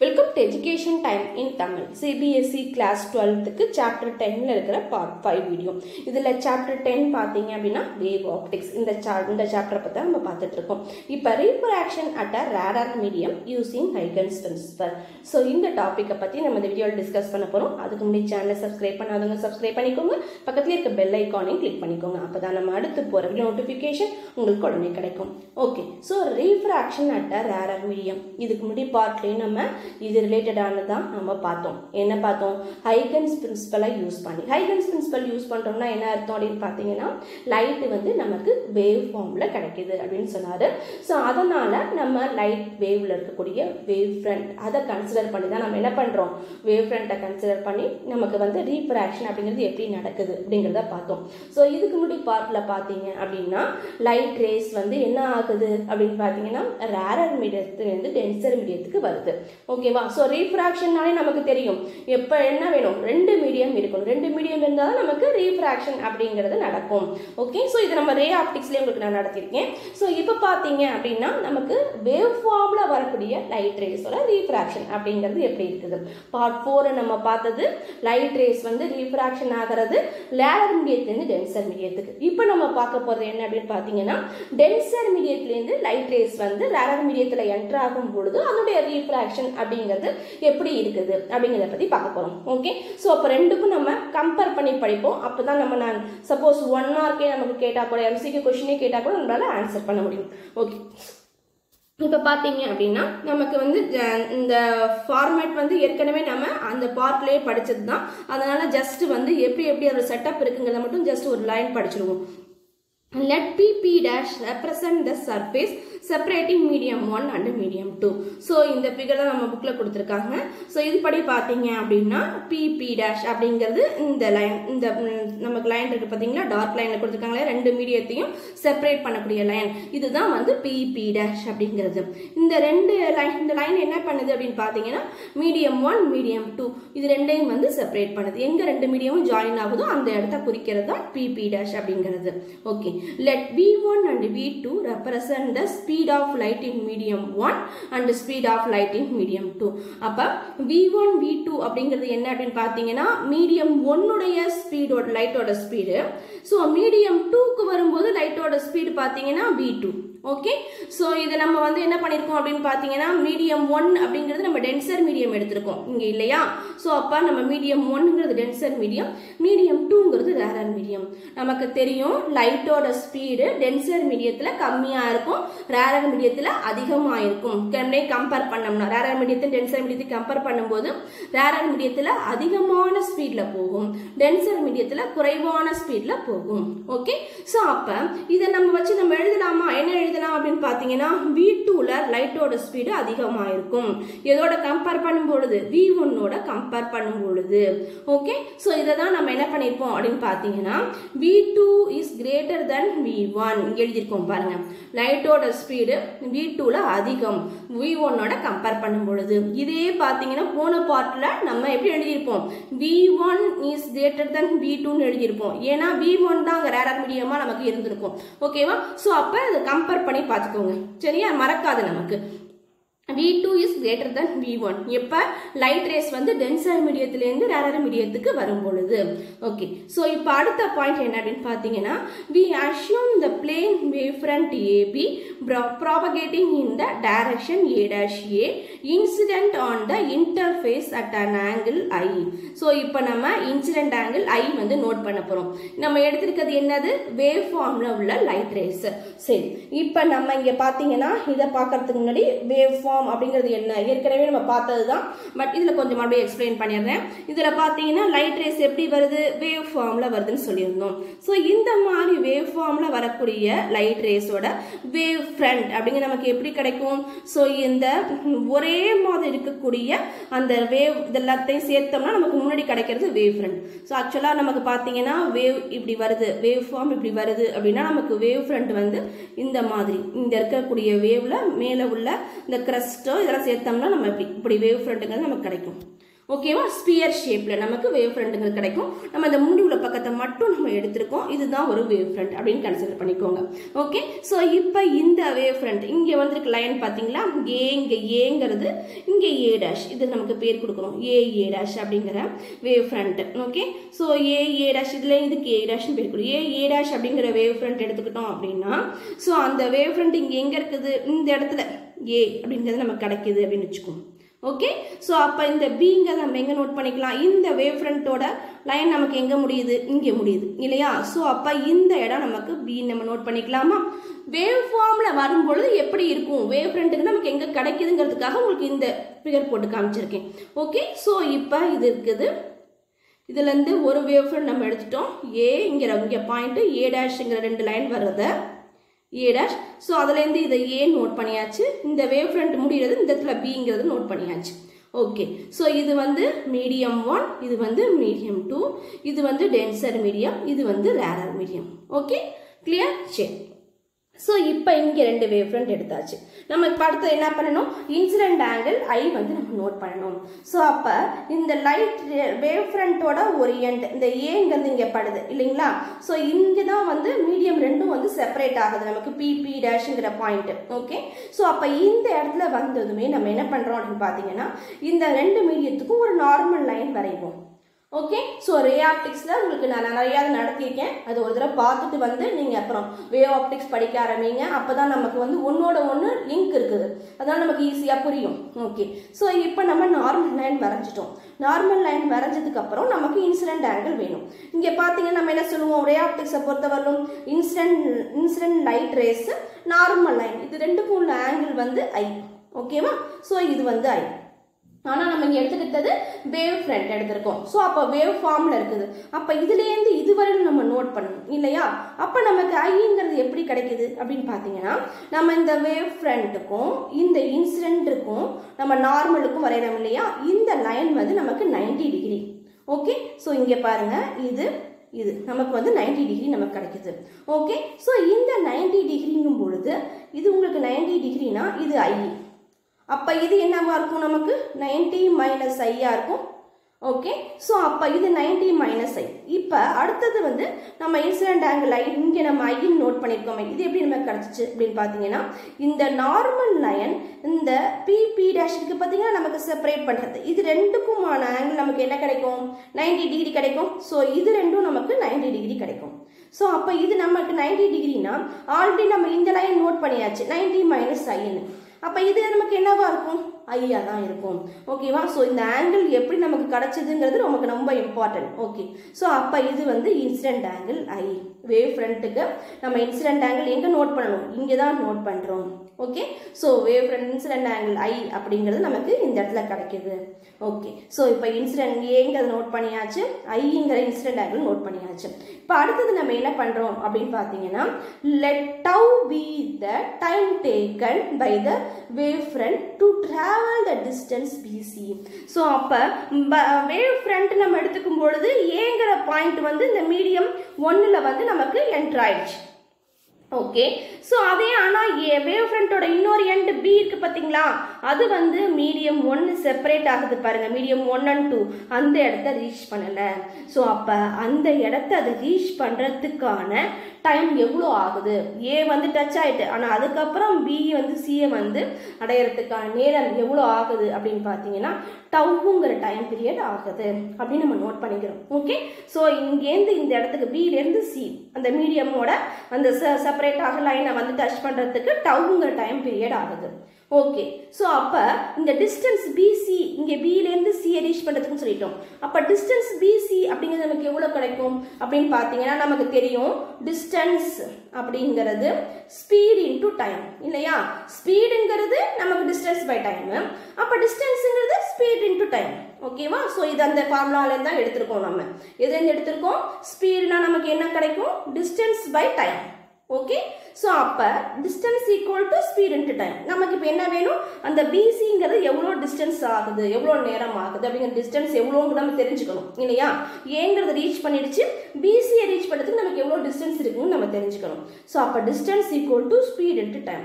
Welcome to education time in Tamil CBSE class டுவெல்த்துக்கு chapter டென்னில் இருக்கிற part five video இதில் chapter ten பார்த்தீங்க அப்படின்னா வேவ் ஆப்டிக்ஸ் இந்த சா இந்த சாப்டரை பற்றி நம்ம பார்த்துட்டு இருக்கோம். இப்போ refraction at a rarer medium using Huygens principle so இந்த டாப்பிக்கை பற்றி நம்ம இந்த வீடியோவில் டிஸ்கஸ் பண்ண போகிறோம் அதுக்கு முன்னாடி சேனலை சப்ஸ்கிரைப் பண்ணாதவங்க சப்ஸ்கிரைப் பண்ணிக்கோங்க. பக்கத்தில் இருக்க பெல் ஐக்கானையும் கிளிக் பண்ணிக்கோங்க. அப்போ தான் நம்ம அடுத்து போகிற நோட்டிஃபிகேஷன் உங்களுக்கு உடனே கிடைக்கும். Okay so refraction at a rarer medium இதுக்கு முன்னாடி பார்ட்லேயும் நம்ம இது ரிலேட்டடானது தான் நம்ம பார்த்தோம். என்ன பார்த்தோம்? ஹைகன்ஸ் பிரின்சிபலை யூஸ் பண்ணி. ஹைகன்ஸ் பிரின்சிபல் யூஸ் பண்ணுறோம்னா என்ன அர்த்தம் அப்படின்னு பார்த்தீங்கன்னா லைட்டு வந்து நமக்கு வேவ் ஃபார்மில் கிடைக்கிது அப்படின்னு சொன்னார். ஸோ அதனால் நம்ம லைட் வேவில் இருக்கக்கூடிய வேவ் ஃப்ரண்ட் அதை கன்சிடர் பண்ணி தான் நம்ம என்ன பண்ணுறோம் வேவ் ஃப்ரண்ட்டை கன்சிடர் பண்ணி நமக்கு வந்து ரீப்ராக்ஷன் அப்படிங்கிறது எப்படி நடக்குது அப்படிங்கிறத பார்த்தோம். ஸோ இதுக்கு முன்னாடி பார்ட்டில் பார்த்தீங்க அப்படின்னா லைட் ரேஸ் வந்து என்ன ஆகுது அப்படின்னு பார்த்தீங்கன்னா ரேரர் மீடியத்துலேருந்து டென்சர் மீடியத்துக்கு வருது. ஓகேவா ஸோ ரீஃப்ராக்ஷன்னாலே நமக்கு தெரியும். எப்போ என்ன வேணும்? ரெண்டு மீடியம் இருக்கணும். ரெண்டு மீடியம் இருந்தால் தான் நமக்கு ரீஃப்ராக்ஷன் அப்படிங்கிறது நடக்கும். ஓகே ஸோ இது நம்ம ரே ஆப்டிக்ஸ்லேயே உங்களுக்கு நான் நடத்தியிருக்கேன். ஸோ இப்போ பார்த்தீங்க அப்படின்னா நமக்கு வேவ் ஃபார்மில் வரக்கூடிய லைட் ரேஸோட ரீஃப்ராக்ஷன் அப்படிங்கிறது எப்படி இருக்குது? பார்ட் ஃபோரை நம்ம பார்த்தது லைட் ரேஸ் வந்து ரீஃப்ராக்ஷன் ஆகிறது லேலர் மீடியத்துலேருந்து டென்சர் மீடியத்துக்கு இப்போ நம்ம பார்க்க போகிறது என்ன அப்படின்னு பார்த்தீங்கன்னா டென்சர் மீடியத்துலேருந்து லைட் ரேஸ் வந்து லேலர் மீடியத்தில் என்ட்ராகும் பொழுது அதனுடைய ரீஃப்ராக்ஷன் அப்படிங்கிறது எப்படி இருக்குது அப்படிங்கிறத பற்றி பார்க்க போகிறோம் ஓகே ஸோ அப்போ ரெண்டுக்கும் நம்ம கம்பேர் பண்ணி படிப்போம். அப்போ தான் நம்ம நான் சப்போஸ் ஒன் மார்க்கே நமக்கு கேட்டால் கூட எம்சிக்கு கொஷினே கேட்டால் கூட நம்மளால் ஆன்சர் பண்ண முடியும். ஓகே இப்போ பார்த்தீங்க அப்படின்னா நமக்கு வந்து இந்த ஃபார்மேட் வந்து ஏற்கனவே நம்ம அந்த பார்ட்லேயே படித்தது தான் அதனால் ஜஸ்ட் வந்து எப்படி எப்படி அதோட செட்டப் இருக்குங்கிறத மட்டும் ஜஸ்ட் ஒரு லைன் படிச்சிருவோம். Let pp dash represent the surface separating medium 1 and medium 2 so இந்த figure தான் நம்ம புக்கில் கொடுத்துருக்காங்க. ஸோ இதுபடி பார்த்தீங்க அப்படின்னா pp dash அப்படிங்கிறது இந்த லைன் இந்த நமக்கு லைன் இருக்குது பார்த்தீங்களா? டார்க் லைனில் கொடுத்துருக்காங்களே ரெண்டு மீடியத்தையும் செப்பரேட் பண்ணக்கூடிய லைன் இதுதான் வந்து pp dash அப்படிங்கிறது. இந்த ரெண்டு லைன் இந்த லைன் என்ன பண்ணுது அப்படின்னு பார்த்தீங்கன்னா மீடியம் ஒன் மீடியம் டூ இது ரெண்டையும் வந்து செப்பரேட் பண்ணுது. எங்கே ரெண்டு மீடியமும் ஜாயின் ஆகுதோ அந்த இடத்த குறிக்கிறது தான் பிபி dash அப்படிங்கிறது. Okay let v1 and v2 represent the speed of light in medium 1 and speed of light in medium 2 அப்ப v1 v2 அப்படிங்கிறது என்ன அப்படின்னு பார்த்தீங்கன்னா மீடியம் ஒன்னுடைய ஸ்பீடோட லைட்டோட ஸ்பீடு ஸோ மீடியம் டூக்கு வரும்போது லைட்டோட ஸ்பீடு பார்த்தீங்கன்னா வி டூ ஓகே ஸோ இதை நம்ம வந்து என்ன பண்ணியிருக்கோம் அப்படின்னு பார்த்தீங்கன்னா மீடியம் ஒன் அப்படிங்கிறது நம்ம டென்சர் மீடியம் எடுத்திருக்கோம். இங்கே இல்லையா? ஸோ அப்போ நம்ம மீடியம் ஒன்னுங்கிறது டென்சர் மீடியம் மீடியம் டூங்கிறது ரேரர் மீடியம் நமக்கு தெரியும் லைட்டோட ஸ்பீடு டென்சர் மீடியத்தில் கம்மியாக இருக்கும் ரேரர் மீடியத்தில் அதிகமாக இருக்கும். கம்மியே கம்பேர் பண்ணோம்னா ரேரர் மீடியத்தை டென்சர் மீடியத்தை கம்பேர் பண்ணும்போது ரேரர் மீடியத்தில் அதிகமான ஸ்பீடில் போகும். டென்சர் மீடியத்தில் குறைவான ஸ்பீடில் போகும். ஓகே ஸோ அப்போ இதை நம்ம வச்சு நம்ம எழுதலாமா? என்ன எதுனா அப்படின்னு பார்த்தீங்கன்னா வி டூவில் லைட்டோட ஸ்பீடு அதிகமாக இருக்கும் இதோட கம்பேர் பண்ணும் பொழுது வி ஒன்னோட கம்பேர் பண்ணும் பொழுது ஓகே ஸோ இதை தான் நம்ம என்ன பண்ணியிருப்போம் அப்படின்னு பார்த்தீங்கன்னா V two is greater than V one எழுதியிருக்கோம் பாருங்க. லைட்டோட ஸ்பீடு வி டூவில் அதிகம். வி ஒன்னோட கம்பேர் பண்ணும் பொழுது இதே பார்த்தீங்கன்னா போன பார்ட்டில் நம்ம எப்படி எழுதியிருப்போம்? V one is greater than V டூன்னு எழுதியிருப்போம். ஏன்னா வி ஒன் தான் அங்கே ரேரர் மீடியமாக நமக்கு இருந்திருக்கும். ஓகேவா ஸோ அப்போ அதை கம்பேர் பண்ணி பார்த்துக்கோங்க. சரியா? மறக்காது நமக்கு. V2 is greater than V1 எப்போ லைட் ரேஸ் வந்து டென்சர் மீடியத்திலேருந்து rarer மீடியத்துக்கு வரும் பொழுது ஓகே ஸோ இப்போ அடுத்த பாயிண்ட் என்ன அப்படின்னு பார்த்தீங்கன்னா we assume the plane wavefront AB propagating propagating in the A'A incident on a interface on the interface at an angle i so இப்போ நம்ம இன்சிடென்ட் ஆங்கிள் ஐ வந்து நோட் பண்ண போகிறோம் நம்ம எடுத்திருக்கிறது என்னது? Wave ஃபார்மில் உள்ள லைட் rays. சரி. இப்போ நம்ம இங்கே பார்த்தீங்கன்னா இதை பார்க்கறதுக்கு முன்னாடி வேவ் ஃபார்ம் அப்படிங்கிறது என்ன? ஏற்கனவே நம்ம பார்த்தது தான் பட் இதில் கொஞ்சம் மறுபடியும் எக்ஸ்பிளைன் பண்ணிடுறேன். இதில் பார்த்தீங்கன்னா லைட் ரேஸ் எப்படி வருது? வேவ் ஃபார்மில் வருதுன்னு சொல்லியிருந்தோம். ஸோ இந்த மாதிரி வேவ் ஃபார்மில் வரக்கூடிய லைட் ரேஸோட வேவ் ஃப்ரண்ட் அப்படிங்கிற நமக்கு எப்படி கிடைக்கும்? ஸோ இந்த ஒரே மாதிரி இருக்கக்கூடிய அந்த வேவ் இதெல்லாத்தையும் சேர்த்தோம்னா நமக்கு முன்னாடி கிடைக்கிறது வேவ் ஃப்ரண்ட் ஸோ ஆக்சுவலாக நமக்கு பார்த்தீங்கன்னா வேவ் இப்படி வருது வேவ் ஃபார்ம் இப்படி வருது அப்படின்னா நமக்கு வேவ் ஃப்ரண்ட் வந்து இந்த மாதிரி. இந்த இருக்கக்கூடிய வேவ்ல மேலே உள்ள இந்த கிரஸ்டோ இதெல்லாம் சேர்த்தோம்னா நம்ம இப்படி இப்படி வேவ் ஃப்ரண்ட்டுங்கிறது நமக்கு கிடைக்கும். ஓகேவா ஸ்பியர் ஷேப்பில் நமக்கு வேவ் ஃப்ரண்ட்டுங்கிறது கிடைக்கும். நம்ம இந்த முடி உள்ள பக்கத்தை மட்டும் நம்ம எடுத்திருக்கோம். இதுதான் ஒரு வேவ் ஃப்ரண்ட் அப்படின்னு கன்சிடர் பண்ணிக்கோங்க. ஓகே ஸோ இப்போ இந்த வேவ் ஃப்ரண்ட் இங்கே வந்துருக்கு லைன் பார்த்தீங்களா? ஏ இங்கே ஏங்கிறது இங்கே ஏ டேஷ் இது நமக்கு பேர் கொடுக்குறோம் ஏ ஏ டேஷ் அப்படிங்கிற wave front okay so A A dash இதில் இதுக்கு ஏ டேஷ்னு பேர் கொடுக்கும் ஏ ஏ டேஷ் அப்படிங்கிற வேவ் ஃப்ரண்ட் எடுத்துக்கிட்டோம் அப்படின்னா ஸோ அந்த வேவ் ஃப்ரண்ட் இங்கே எங்கே இருக்குது? இந்த இடத்துல. ஏ அப்படிங்கிறது நமக்கு கிடைக்கிது அப்படின்னு வச்சுக்கோங்க. ஓகே ஸோ அப்போ இந்த பிங்கிறத நம்ம எங்கே நோட் பண்ணிக்கலாம்? இந்த வேவ் ஃப்ரண்ட்டோட லைன் நமக்கு எங்கே முடியுது? இங்கே முடியுது. இல்லையா? ஸோ அப்போ இந்த இடம் நமக்கு பி நம்ம நோட் பண்ணிக்கலாமா? வேவ் ஃபார்மில் வரும்பொழுது எப்படி இருக்கும்? வேவ் ஃப்ரண்ட்டுக்கு நமக்கு எங்கே கிடைக்குதுங்கிறதுக்காக உங்களுக்கு இந்த ஃபிகர் போட்டு காமிச்சிருக்கேன். ஓகே ஸோ இப்போ இது இருக்குது. இதுலேருந்து ஒரு வேவ் ஃப்ரண்ட் நம்ம எடுத்துட்டோம். ஏங்கிற இங்கே பாயிண்ட்டு ஏ டேஷுங்கிற ரெண்டு லைன் வர்றதை. ஏ டேஷ் ஸோ அதுலேருந்து இதை ஏ நோட் பண்ணியாச்சு. இந்த வேவ் ஃப்ரண்ட் முடிகிறது இந்த இடத்துல பிங்கிறது நோட் பண்ணியாச்சு. ஓகே ஸோ இது வந்து மீடியம் ஒன் இது வந்து மீடியம் டூ இது வந்து டென்சர் மீடியம் இது வந்து ரேரர் மீடியம் ஓகே கிளியர் சரி ஸோ இப்போ இங்கே ரெண்டு வேவ் ஃப்ரண்ட் எடுத்தாச்சு. நம்ம இப்போ அடுத்து என்ன பண்ணணும்? இன்சிடென்ட் ஆங்கிள் ஐ வந்து நம்ம நோட் பண்ணணும். ஸோ அப்போ இந்த லைட் வேவ் ஃப்ரண்ட்டோட ஒரு எண்ட் இந்த ஏங்கிறது இங்கே படுது இல்லைங்களா? ஸோ இங்கே தான் வந்து மீடியம் ரெண்டும் வந்து செப்பரேட் ஆகுது. நமக்கு பிபி டேஷுங்கிற பாயிண்ட்டு ஓகே ஸோ அப்போ இந்த இடத்துல வந்ததுமே நம்ம என்ன பண்ணுறோம் அப்படின்னு பார்த்தீங்கன்னா இந்த ரெண்டு மீடியத்துக்கும் ஒரு நார்மல் லைன் வரைவோம். ஓகே ஸோ ரே ஆப்டிக்ஸில் உங்களுக்கு நான் நிறையா நடத்தியிருக்கேன். அது ஒரு தடவை பார்த்துட்டு வந்து நீங்கள் அப்புறம் வே ஆப்டிக்ஸ் படிக்க ஆரம்பிங்க. அப்போ தான் நமக்கு வந்து ஒன்றோட ஒன்று லிங்க் இருக்குது. அதனால் நமக்கு ஈஸியாக புரியும். ஓகே ஸோ இப்போ நம்ம நார்மல் லைன் வரைஞ்சிட்டோம். நார்மல் லைன் வரைஞ்சதுக்கப்புறம் நமக்கு இன்சிடென்ட் ஆங்கிள் வேணும். இங்கே பார்த்தீங்கன்னா நம்ம என்ன சொல்லுவோம்? ரே ஆப்டிக்ஸை பொறுத்தவரையும் incident incident light rays normal line இது ரெண்டுக்கும் உள்ள ஆங்கிள் வந்து ஐ ஓகேவா ஸோ இது வந்து ஐ ஆனால் நம்ம இங்கே எடுத்துக்கிட்டது வேவ் ஃப்ரண்ட் எடுத்திருக்கோம். ஸோ அப்போ வேவ் ஃபார்மில் இருக்குது. அப்போ இதுலேருந்து இதுவரையும் நம்ம நோட் பண்ணணும் இல்லையா? அப்போ நமக்கு ஐங்கிறது எப்படி கிடைக்குது அப்படின்னு பார்த்தீங்கன்னா நம்ம இந்த வேவ் ஃப்ரண்ட்டுக்கும் இந்த இன்சிடென்ட்டுக்கும் நம்ம நார்மலுக்கும் வரைகிறோம் இல்லையா? இந்த லைன் வந்து நமக்கு 90 டிகிரி. ஓகே? ஸோ இங்கே பாருங்கள் இது இது. நமக்கு வந்து 90 டிகிரி நமக்கு கிடைக்குது. ஓகே? ஸோ இந்த 90 டிகிரிங்கும் பொழுது இது உங்களுக்கு 90 டிகிரினா இது ஐ அப்போ இது என்னவா இருக்கும் நமக்கு? 90 மைனஸ் ஐயாக இருக்கும். ஓகே ஸோ அப்போ இது 90 மைனஸ் ஐ இப்போ அடுத்தது வந்து நம்ம இன்சிடென்ட் ஆங்கிள் ஐ இங்கே நம்ம ஐன்னு நோட் பண்ணியிருக்கோமே இது எப்படி நமக்கு கிடச்சிச்சு அப்படின்னு பார்த்தீங்கன்னா இந்த நார்மல் லைன் இந்த பிபி இருக்குது பார்த்தீங்கன்னா நமக்கு செப்பரேட் பண்ணுறது இது ரெண்டுக்குமான ஆங்கிள் நமக்கு என்ன கிடைக்கும்? 90 டிகிரி கிடைக்கும். ஸோ இது ரெண்டும் நமக்கு 90 டிகிரி கிடைக்கும். ஸோ அப்போ இது நமக்கு 90 டிகிரினா ஆல்ரெடி நம்ம இந்த லைன் நோட் பண்ணியாச்சு. 90 மைனஸ் ஐன்னு அப்போ இது நமக்கு என்னவா இருக்கும்? ஐயா தான் இருக்கும். ஓகேவா ஸோ இந்த ஆங்கிள் எப்படி நமக்கு கிடச்சிதுங்கிறது நமக்கு ரொம்ப இம்பார்ட்டன்ட் ஓகே ஸோ அப்போ இது வந்து இன்சிடென்ட் ஆங்கிள் ஐ வேவ் ஃப்ரண்ட்டுக்கு நம்ம இன்சிடென்ட் ஆங்கிள் எங்கே நோட் பண்ணணும்? இங்கே தான் நோட் பண்ணுறோம் okay so wave front incident angle i அப்படிங்கிறது நமக்கு இந்த இடத்துல கிடைக்குது. ஓகே ஸோ இப்போ இன்சிடென்ட் ஏங்கிறத நோட் பண்ணியாச்சு. ஐங்கிற இன்சிடென்ட் ஆங்கிள் நோட் பண்ணியாச்சு. இப்போ அடுத்தது நம்ம என்ன பண்ணுறோம் அப்படின்னு பார்த்தீங்கன்னா let tau be the time taken by the wave front to travel the distance B C so அப்போ வேவ் ஃப்ரண்ட் நம்ம எடுத்துக்கும் பொழுது ஏங்கிற பாயிண்ட் வந்து இந்த மீடியம் ஒன்றில் வந்து நமக்கு என்ட்ராயிடுச்சு ஓகே ஸோ அதே ஆனால் ஏ வேவ் பி இருக்கு பார்த்தீங்களா அது வந்து மீடியம் ஒன்று செப்பரேட் ஆகுது பாருங்க. மீடியம் ஒன் அண்ட் டூ அந்த இடத்த ரீச் பண்ணலை. ஸோ அப்போ அந்த இடத்த அதை ரீச் பண்ணுறதுக்கான டைம் எவ்வளோ ஆகுது? ஏ வந்து டச் ஆகிட்டு ஆனால் அதுக்கப்புறம் பி வந்து சிஏ வந்து அடையிறதுக்கான நேரம் எவ்வளோ ஆகுது அப்படின்னு பார்த்தீங்கன்னா டவுங்கிற டைம் பீரியட் ஆகுது அப்படின்னு நம்ம நோட் பண்ணிக்கிறோம். ஓகே ஸோ இங்கேருந்து இந்த இடத்துக்கு பியிலேருந்து சி அந்த மீடியமோட அந்த செப்பரேட்டாக லைனை வந்து டச் பண்ணுறதுக்கு டவுங்கிற டைம் பீரியட் ஆகுது. ஓகே ஸோ அப்போ இந்த டிஸ்டன்ஸ் பிசி இங்கே பியிலேருந்து சியை ரீச் பண்ணுறதுக்குன்னு சொல்லிட்டோம். அப்போ டிஸ்டன்ஸ் பிசி அப்படிங்கிறது நமக்கு எவ்வளோ கிடைக்கும் அப்படின்னு பார்த்தீங்கன்னா நமக்கு தெரியும் டிஸ்டன்ஸ் அப்படிங்கிறது ஸ்பீட் இன்டு டைம் இல்லையா? ஸ்பீடுங்கிறது நமக்கு டிஸ்டன்ஸ் பை டைம் அப்போ டிஸ்டன்ஸுங்கிறது ஸ்பீட் இன்டு டைம் ஓகேவா ஸோ இது அந்த ஃபார்முலாலேருந்து தான் எடுத்திருக்கோம் நம்ம. எதுலேருந்து எடுத்திருக்கோம்? ஸ்பீடுனா நமக்கு என்ன கிடைக்கும்? Distance by time okay so அப்போ distance equal to speed into time நமக்கு இப்போ என்ன வேணும்? அந்த பிசிங்கிறது எவ்வளோ டிஸ்டன்ஸ் ஆகுது? எவ்வளோ நேரம் ஆகுது? அப்படிங்கிற டிஸ்டன்ஸ் எவ்வளோங்க நம்ம தெரிஞ்சுக்கணும். இல்லையா? ஏங்கிறத ரீச் பண்ணிடுச்சு. பிசியை ரீச் பண்ணுறதுக்கு நமக்கு எவ்வளோ டிஸ்டன்ஸ் இருக்குன்னு நம்ம தெரிஞ்சுக்கணும். ஸோ அப்போ distance equal to speed into time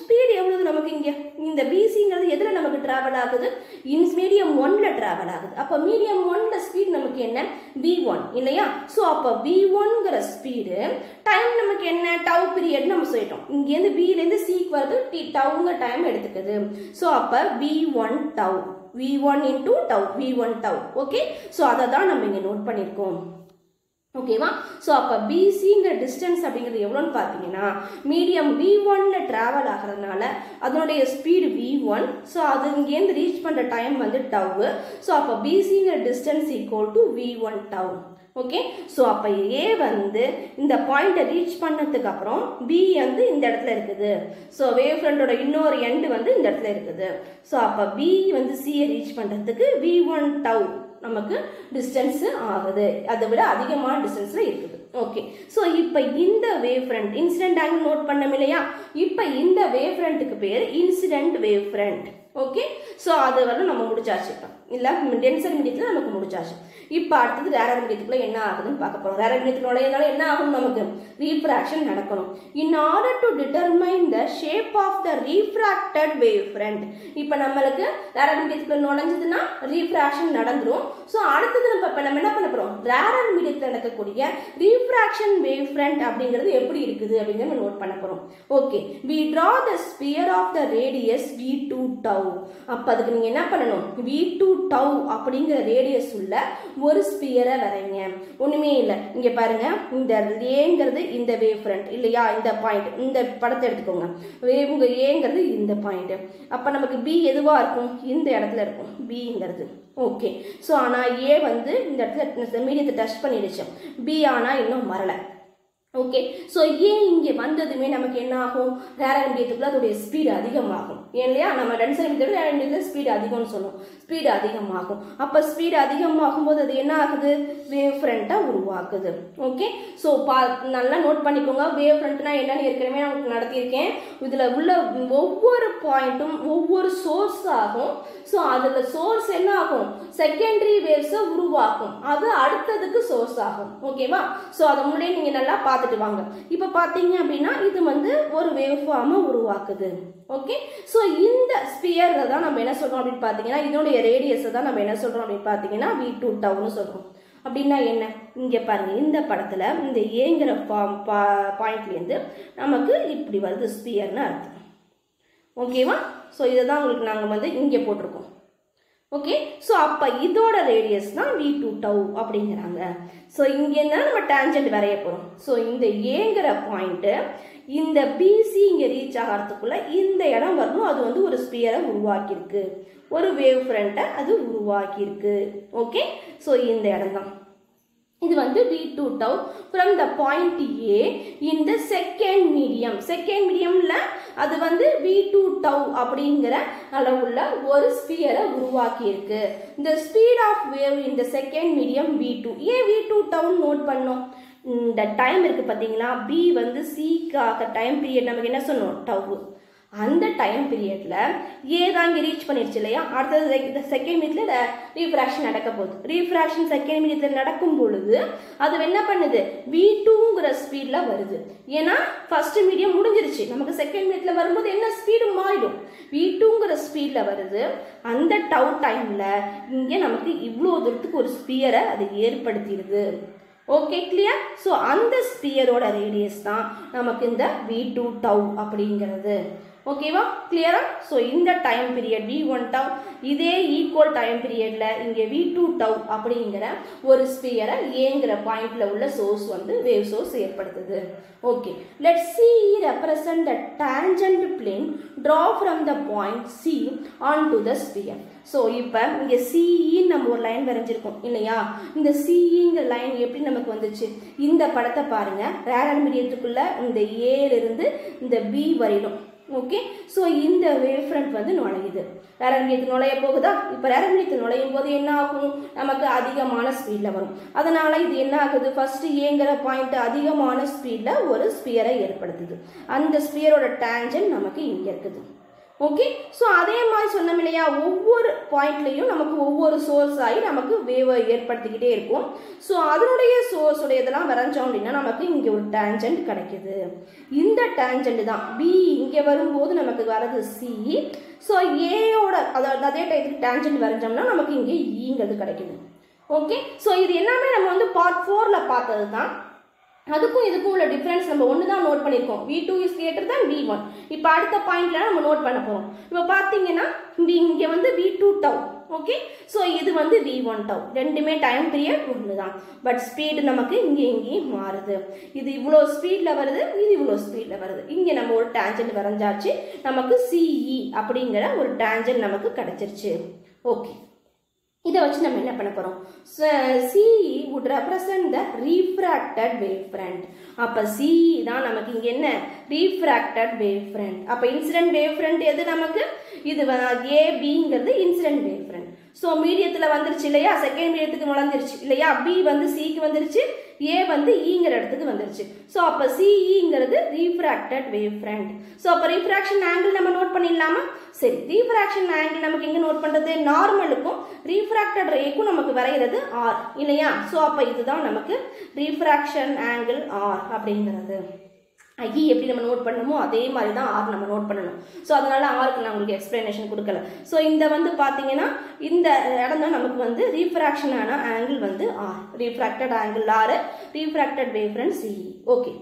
speed எவ்வளவு நமக்கு இங்கே? இந்த பிசிங்கிறது எதில் நமக்கு ட்ராவல் ஆகுது? இன்ஸ் மீடியம் ஒன்ல ட்ராவல் ஆகுது. அப்போ மீடியம் ஒன்ல ஸ்பீட் நமக்கு என்ன? வி ஒன் இல்லையா? ஸோ அப்போ வி ஒன்ங்கிற ஸ்பீடு டைம் நமக்கு என்ன டவ் பீரியட் நம்ம சொல்லிட்டோம். இங்கேருந்து பிலேருந்து சிக்கு வருது டி டவுங்க டைம் எடுத்துக்குது. ஸோ அப்போ v one tau v one into tau v one tau okay so அதை தான் நம்ம இங்கே நோட் பண்ணியிருக்கோம். ஓகேவா ஸோ அப்போ பிசிங்கிற டிஸ்டன்ஸ் அப்படிங்கிறது எவ்வளோன்னு பார்த்தீங்கன்னா மீடியம் வி ஒன்ல ட்ராவல் ஆகிறதுனால அதனுடைய ஸ்பீடு வி ஒன் ஸோ அது இங்கேருந்து ரீச் பண்ணுற டைம் வந்து டவ் ஸோ அப்போ பிசிங்கிற distance equal to v one tau okay so அப்போ ஏ வந்து இந்த பாயிண்ட்டை ரீச் பண்ணதுக்கு அப்புறம் பி வந்து இந்த இடத்துல இருக்குது. ஸோ வேவ் ஃப்ரண்டோட இன்னொரு எண்டு வந்து இந்த இடத்துல இருக்குது. ஸோ அப்போ பி வந்து சியை ரீச் பண்ணுறதுக்கு வி ஒன் டவ் நமக்கு டிஸ்டன்ஸ் ஆகுது. அதை விட அதிகமான டிஸ்டன்ஸில் இருக்குது. ஓகே ஸோ இப்போ இந்த wave front incident angle note பண்ணோம் இல்லையா? இப்போ இந்த வேவ் ஃப்ரண்ட்டுக்கு பேர் incident wave front okay so அது வந்து நம்ம முடிச்சாச்சு. இல்லை டென்சர் மீடியத்தில் நமக்கு முடிச்சாச்சு. இப்போ அடுத்தது ரேரர் மீடியத்துக்குள்ள என்ன ஆகுதுன்னு பார்க்க போகிறோம் ரேரர் மீடியத்தில் என்ன ஆகும் நமக்கு? ரீஃப்ராக்ஷன் நடக்கணும். In order to determine the shape of the refracted wave front இப்போ நம்மளுக்கு ரேரர் மீடியத்துக்குள்ள நுழைஞ்சதுன்னா ரீஃப்ராக்ஷன் நடந்துரும். ஸோ அடுத்தது நம்ம இப்போ நம்ம என்ன பண்ண போகிறோம் ரேரர் மீடியத்தில் நடக்கக்கூடிய ரீஃப்ராக்ஷன் வேவ் ஃப்ரண்ட் அப்படிங்கிறது எப்படி இருக்குது அப்படிங்கிறத நோட் பண்ண போகிறோம் okay we draw the sphere of the radius v two tau அப்போ அதுக்கு நீங்கள் என்ன பண்ணணும்? வி டூ டவ் அப்படிங்கிற ரேடியஸ் உள்ள ஒரு ஸ்பியரை வரைங்க. ஒன்றுமே இல்லை. இங்கே பாருங்க. இந்த ஏங்கிறது இந்த வேவ் ஃப்ரண்ட் இல்லையா? இந்த பாயிண்ட் இந்த படத்தை எடுத்துக்கோங்க. வேவ் உங்க ஏங்கிறது இந்த பாயிண்ட் அப்போ நமக்கு பி எதுவாக இருக்கும்? இந்த இடத்துல இருக்கும். பிங்கிறது ஓகே ஸோ ஆனால் ஏ வந்து இந்த இடத்துல மீடியத்தை டச் பண்ணிடுச்சு. பி ஆனால் இன்னும் வரலை. ஓகே ஸோ ஏன் இங்கே வந்ததுமே நமக்கு என்ன ஆகும் வேற மீடியத்துக்குள்ள அதோடைய ஸ்பீடு அதிகமாகும். ஏன் இல்லையா? நம்ம ரெண்டு சென்டிமீட்டர் வேற மீடியத்தில் ஸ்பீடு அதிகம்னு சொன்னோம் ஸ்பீடு அதிகமாகும். அப்போ ஸ்பீடு அதிகமாகும் போது அது என்ன ஆகுது? வேவ் ஃப்ரண்ட்டாக உருவாக்குது. ஓகே ஸோ பா நல்லா நோட் பண்ணிக்கோங்க. வேவ் ஃப்ரண்ட்னா என்னன்னு ஏற்கனவே நான் உங்களுக்கு நடத்தியிருக்கேன். இதில் உள்ள ஒவ்வொரு பாயிண்ட்டும் ஒவ்வொரு சோர்ஸ் ஆகும். ஸோ அதில் சோர்ஸ் என்ன ஆகும்? செகண்டரி வேவ்ஸை உருவாக்கும். அது அடுத்ததுக்கு சோர்ஸ் ஆகும். ஓகேவா ஸோ அதை முன்னாடியே நீங்கள் நல்லா பார்த்துட்டு வாங்க. இப்போ பார்த்தீங்க அப்படின்னா இது வந்து ஒரு வேவ் ஃபார்மை உருவாக்குது. ஓகே ஸோ இந்த ஸ்பியரில் தான் நம்ம என்ன சொல்கிறோம் அப்படின்னு பார்த்தீங்கன்னா இதனுடைய ரேடியஸை தான் நம்ம என்ன சொல்கிறோம் அப்படின்னு பார்த்தீங்கன்னா வி டூ டவுன்னு சொல்கிறோம் அப்படின்னா என்ன? இங்கே பாருங்க இந்த படத்தில் இந்த ஏங்கிற ஃபார்ம் பா பாயிண்ட்லேருந்து நமக்கு இப்படி வருது ஸ்பியர்னு அர்த்தம். ஓகேவா ஸோ இதை தான் உங்களுக்கு நாங்கள் வந்து இங்கே போட்டிருக்கோம். ஓகே ஸோ அப்போ இதோட ரேடியஸ் தான் வி டூ டவு அப்படிங்கிறாங்க. ஸோ இங்கே தான் நம்ம டேஞ்சன்ட் வரைய போகிறோம் ஸோ இந்த ஏங்கிற பாயிண்ட்டு இந்த பிசி இங்கே ரீச் ஆகிறதுக்குள்ள இந்த இடம் வரணும். அது வந்து ஒரு ஸ்பியரை உருவாக்கியிருக்கு. ஒரு வேவ் ஃப்ரண்ட்டை அது உருவாக்கியிருக்கு. ஓகே ஸோ இந்த இடம் தான் இது வந்து v two tau from the point A இந்த செகண்ட் மீடியம் செகண்ட் மீடியமில் அது வந்து வி டூ டவ் அப்படிங்கிற அளவுள்ள ஒரு ஸ்பியரை உருவாக்கியிருக்கு. இந்த ஸ்பீட் ஆஃப் வேவ் இந்த செகண்ட் மீடியம் வி டூ ஏன் வி டூ டவுன் நோட் பண்ணோம்? இந்த டைம் இருக்குது பார்த்தீங்களா பி வந்து சிக்காக டைம் பீரியட் நமக்கு என்ன சொன்னோம்? டவு அந்த டைம் பீரியடில் ஏ தான் இங்கே ரீச் பண்ணிடுச்சு இல்லையா? அடுத்தது இந்த செகண்ட் மினிட்ல ரீஃப்ராக்ஷன் நடக்க போகுது. ரீஃப்ராக்ஷன் செகண்ட் மினிட்ல நடக்கும் பொழுது அது என்ன பண்ணுது? வி டூங்கிற ஸ்பீடில் வருது. ஏன்னா ஃபர்ஸ்ட் மீடியம் முடிஞ்சிருச்சு. நமக்கு செகண்ட் மினிட்ல வரும்போது என்ன ஸ்பீடு மாறிடும்? வி டூங்கிற ஸ்பீடில் வருது. அந்த டவு டைமில் இங்கே நமக்கு இவ்வளோ தூரத்துக்கு ஒரு ஸ்பியரை அது ஏற்படுத்திடுது. ஓகே கிளியர் ஸோ அந்த ஸ்பியரோட ரேடியஸ் தான் நமக்கு இந்த வி டூ டவ் அப்படிங்கிறது. ஓகேவா கிளியரா ஸோ இந்த time period v one tau இதே ஈக்குவல் டைம் பீரியட்ல இங்கே வி டூ டவ் அப்படிங்கிற ஒரு ஸ்பியரை ஏங்கிற பாயிண்ட்ல உள்ள சோர்ஸ் வந்து வேவ் சோர்ஸ் ஏற்படுத்துது. Okay let C represent the tangent plane draw from the point C on to the sphere so இப்போ இங்கே சிஇன்னு நம்ம ஒரு லைன் வரைஞ்சிருக்கோம் இல்லையா? இந்த சிஇங்கிற லைன் எப்படி நமக்கு வந்துச்சு? இந்த படத்தை பாருங்க. ரேரல் மீடியத்துக்குள்ளே இந்த ஏலிருந்து இந்த பி வரையிலும் ஓகே ஸோ இந்த வேவ் ஃப்ரண்ட் வந்து நுழையுது. ரேரர் நுழைய போகுதா? இப்போ ரேரர் நுழையும் போது என்ன ஆகும்? நமக்கு அதிகமான ஸ்பீடில் வரும். அதனால் இது என்ன ஆகுது? ஃபஸ்ட்டு ஏங்கிற பாயிண்ட் அதிகமான ஸ்பீடில் ஒரு ஸ்பியரை ஏற்படுத்துது. அந்த ஸ்பியரோட டேஞ்சன் நமக்கு இங்கே இருக்குது. ஓகே ஸோ அதே மாதிரி சொன்னோம் இல்லையா? ஒவ்வொரு பாயிண்ட்லேயும் நமக்கு ஒவ்வொரு சோர்ஸ் ஆகி நமக்கு வேவை ஏற்படுத்திக்கிட்டே இருக்கும். ஸோ அதனுடைய சோர்ஸுடைய இதெல்லாம் வரைஞ்சோம் அப்படின்னா நமக்கு இங்கே ஒரு டேஞ்சன்ட் கிடைக்குது. இந்த டேஞ்சன்ட் தான். பி இங்கே வரும்போது நமக்கு வரது சி ஸோ ஏயோட அதாவது அதே டைத்துக்கு டேஞ்சன்ட் வரைஞ்சோம்னா நமக்கு இங்கே ஈங்கிறது e கிடைக்குது. ஓகே ஸோ இது எல்லாமே நம்ம வந்து பார்ட் ஃபோரில் பார்த்தது தான் அதுக்கும் இதுக்கும் உள்ள டிஃப்ரென்ஸ் நம்ம ஒன்று தான் நோட் பண்ணியிருக்கோம். V two is greater than v one இப்போ அடுத்த பாயிண்ட்ல நம்ம நோட் பண்ண போகிறோம் இப்போ பார்த்தீங்கன்னா இங்கே வந்து v two tau okay so இது வந்து வி ஒன் டவ் ரெண்டுமே டைம் பீரியட் ஒன்று தான் பட் ஸ்பீடு நமக்கு இங்கே இங்கேயும் மாறுது. இது இவ்வளோ ஸ்பீடில் வருது இது இவ்வளோ ஸ்பீடில் வருது. இங்கே நம்ம ஒரு டேஞ்சன்ட் வரைஞ்சாச்சு. நமக்கு சிஇ அப்படிங்கிற ஒரு டேஞ்சன்ட் நமக்கு கிடச்சிருச்சு. ஓகே இதை வச்சு நம்ம என்ன பண்ண போகிறோம் CE would represent the refracted wave front அப்போ சிஇ தான் நமக்கு இங்கே என்ன? ரீஃப்ராக்டட் வேவ் ஃப்ரண்ட் அப்போ இன்சிடென்ட் wavefront எது நமக்கு? இது ஏபிங்கிறது இன்சிடென்ட் wavefront. ஸோ மீடியத்தில் வந்துருச்சு இல்லையா? செகண்ட் மீடியத்துக்கு நுழைஞ்சிருச்சு இல்லையா? பி வந்து சிக்கு வந்துருச்சு. ஏ வந்து e ஈங்கிற இடத்துக்கு வந்துருச்சு. ஸோ அப்போ சிஇங்கிறது ரீஃப்ராக்டட் வேவ் ஃப்ரண்ட் ஸோ அப்போ ரீஃப்ராக்ஷன் ஆங்கிள் நம்ம நோட் பண்ணிடலாமா? சரி ரீஃப்ராக்ஷன் ஆங்கிள் நமக்கு எங்கே நோட் பண்ணுறது நார்மலுக்கும் ரீஃப்ராக்டட் ரேக்கும் நமக்கு வரைகிறது ஆர் இல்லையா? ஸோ அப்போ இதுதான் நமக்கு ரீஃப்ராக்ஷன் ஆங்கிள் ஆர் அப்படிங்கிறது. ஐ எப்படி நம்ம நோட் பண்ணணுமோ அதே மாதிரி தான் ஆர் நம்ம நோட் பண்ணணும். ஸோ அதனால் ஆருக்கு நான் உங்களுக்கு எக்ஸ்ப்ளனேஷன் கொடுக்கல. ஸோ இந்த வந்து பார்த்தீங்கன்னா இந்த இடம் தான் நமக்கு வந்து ரீஃப்ராக்ஷனான ஆங்கிள் வந்து or refracted angle or refracted wavefront CE okay